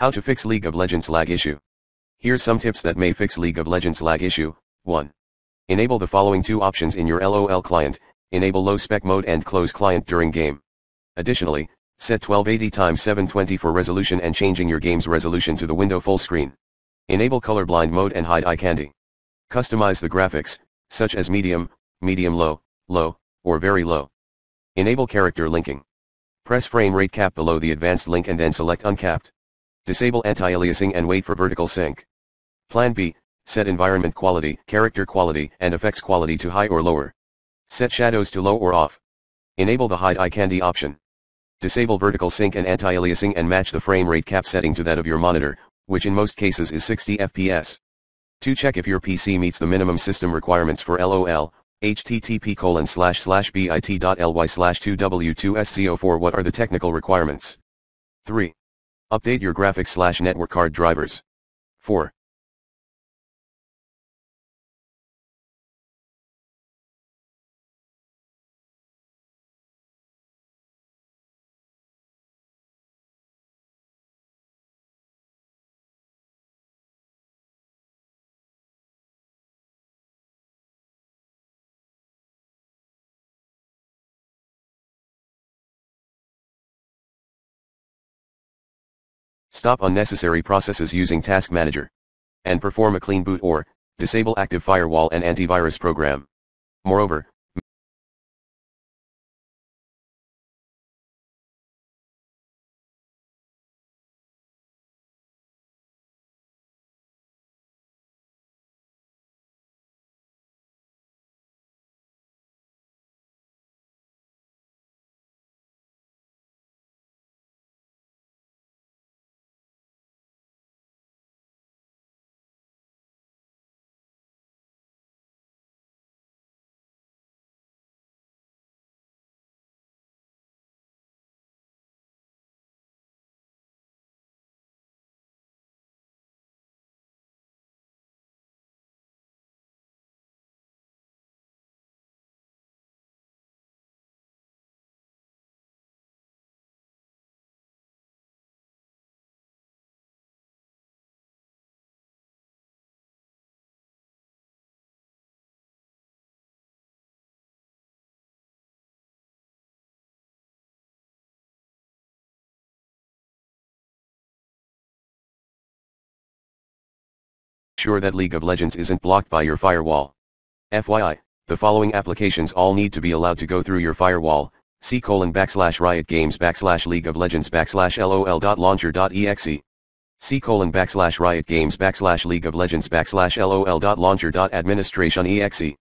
How to fix League of Legends lag issue. Here's some tips that may fix League of Legends lag issue. 1. Enable the following two options in your LOL client, enable low spec mode and close client during game. Additionally, set 1280 x 720 for resolution and changing your game's resolution to the window full screen. Enable colorblind mode and hide eye candy. Customize the graphics, such as medium, medium low, low, or very low. Enable character inking. Press frame rate cap below the advanced link and then select uncapped. Disable anti-aliasing and wait for vertical sync. Plan B, set environment quality, character quality, and effects quality to high or lower. Set shadows to low or off. Enable the hide eye candy option. Disable vertical sync and anti-aliasing and match the frame rate cap setting to that of your monitor, which in most cases is 60 FPS. To check if your PC meets the minimum system requirements for LOL, http colon slash slash bit.ly slash 2w2sco4 What are the technical requirements? 3. Update your graphics slash network card drivers. 4. Stop unnecessary processes using Task Manager. And perform a clean boot or, disable active firewall and antivirus program. Moreover, sure that League of Legends isn't blocked by your firewall. FYI, the following applications all need to be allowed to go through your firewall, c colon backslash riot games backslash league of legends backslash lol.launcher.exe. c colon backslash riot games backslash league of legends backslash lol.launcher.administration exe.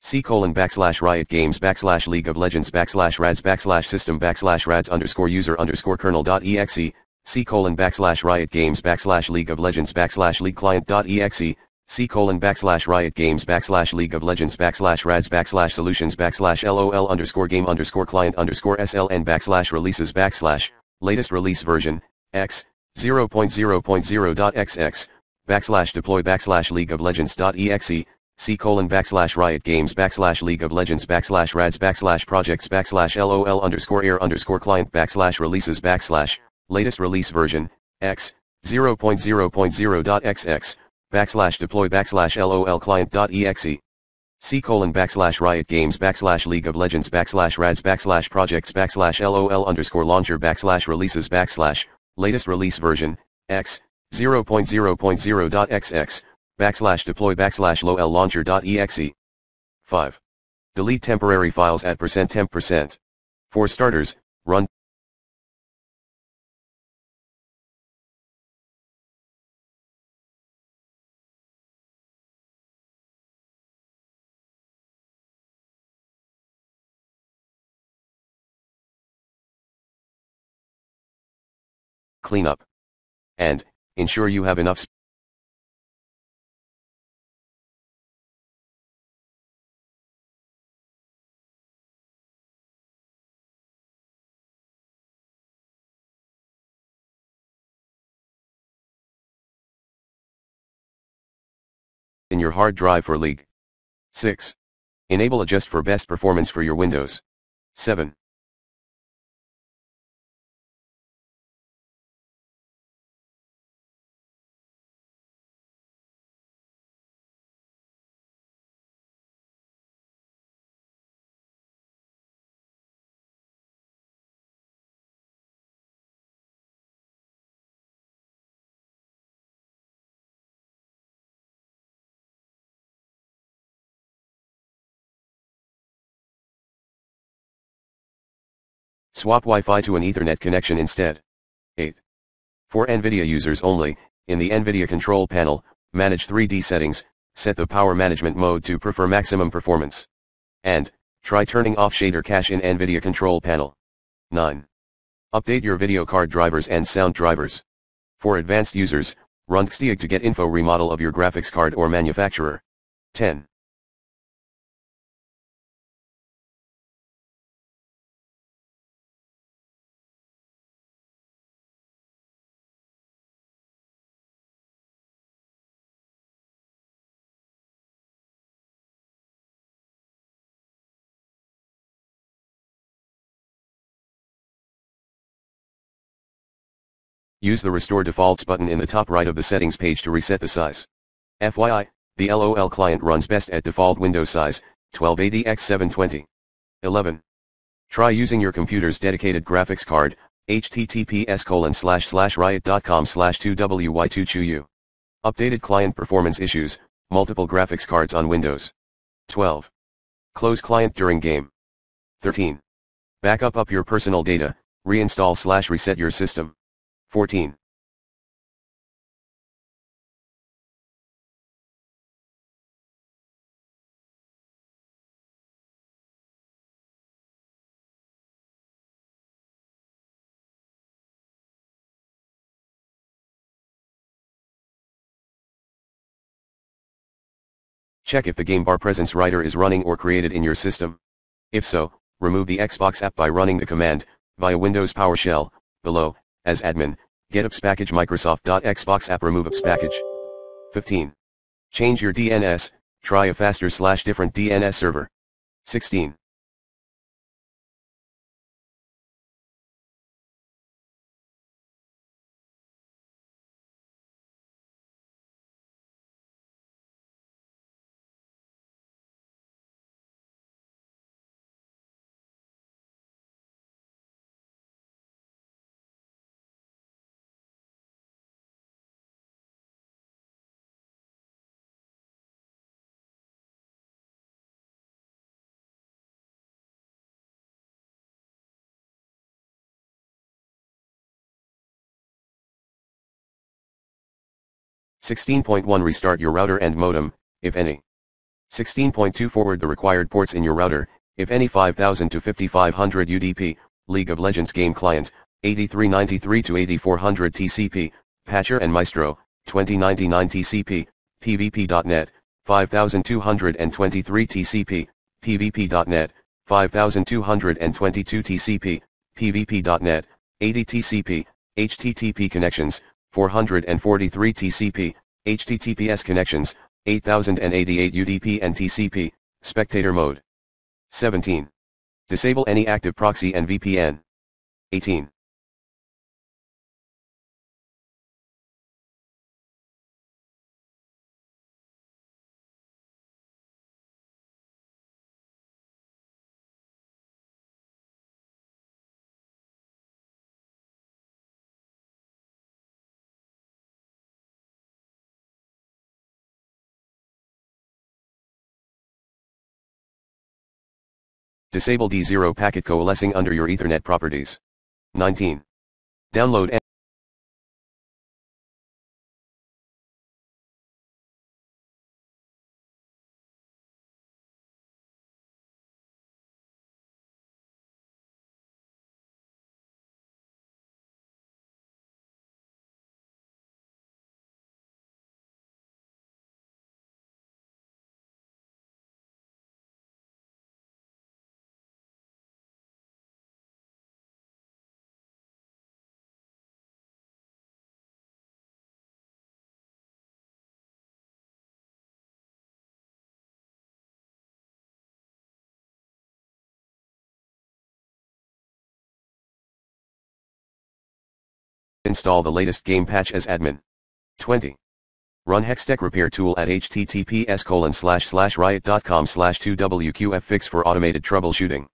c colon backslash riot games backslash league of legends backslash rads backslash system backslash rads underscore user underscore kernel.exe, c colon backslash riot games backslash league of legends backslash league client.exe, c colon backslash riot games backslash league of legends backslash rads backslash solutions backslash lol underscore game underscore client underscore sln backslash releases backslash, latest release version, x, 0.0.0.xx, backslash deploy backslash league of legends.exe, c colon backslash riot games backslash league of legends backslash rads backslash projects backslash lol underscore air underscore client backslash releases backslash, latest release version, x, 0.0.0.xx, backslash deploy backslash lol client.exe. C colon backslash riot games backslash league of legends backslash rads backslash projects backslash lol underscore launcher backslash releases backslash, latest release version, x, 0.0.0.xx, backslash deploy backslash lol launcher.exe. 5. Delete temporary files at percent temp percent. For starters, run clean up. And, ensure you have enough in your hard drive for League. 6. Enable adjust for best performance for your Windows. 7. Swap Wi-Fi to an Ethernet connection instead. 8. For NVIDIA users only, in the NVIDIA control panel, manage 3D settings, set the power management mode to prefer maximum performance. And, try turning off shader cache in NVIDIA control panel. 9. Update your video card drivers and sound drivers. For advanced users, run DxDiag to get info remodel of your graphics card or manufacturer. 10. Use the Restore Defaults button in the top right of the settings page to reset the size. FYI, the LOL client runs best at default window size, 1280 x 720. 11. Try using your computer's dedicated graphics card, https colon slash slash riot.com slash 2wy2chu. Updated client performance issues, multiple graphics cards on Windows. 12. Close client during game. 13. Backup up your personal data, reinstall slash reset your system. 14. Check if the game bar presence writer is running or created in your system. If so, remove the Xbox app by running the command, via Windows PowerShell, below, as admin, get AppxPackage Microsoft.xbox app remove AppxPackage. 15. Change your DNS, try a faster slash different DNS server. 16. Sixteen point one Restart your router and modem, if any. 16.2 Forward the required ports in your router, if any 5000 to 5500 UDP, League of Legends game client, 8393 to 8400 TCP, Patcher and Maestro, 2099 TCP, PvP.net, 5223 TCP, PvP.net, 5222 TCP, PvP.net, 80 TCP, HTTP connections, 443 TCP, HTTPS connections, 8088 UDP and TCP, spectator mode. 17. Disable any active proxy and VPN. 18. Disable D0 packet coalescing under your Ethernet properties. 19. Download Install the latest game patch as admin. 20. Run Hextech repair tool at https riot.com slash 2wqf fix for automated troubleshooting.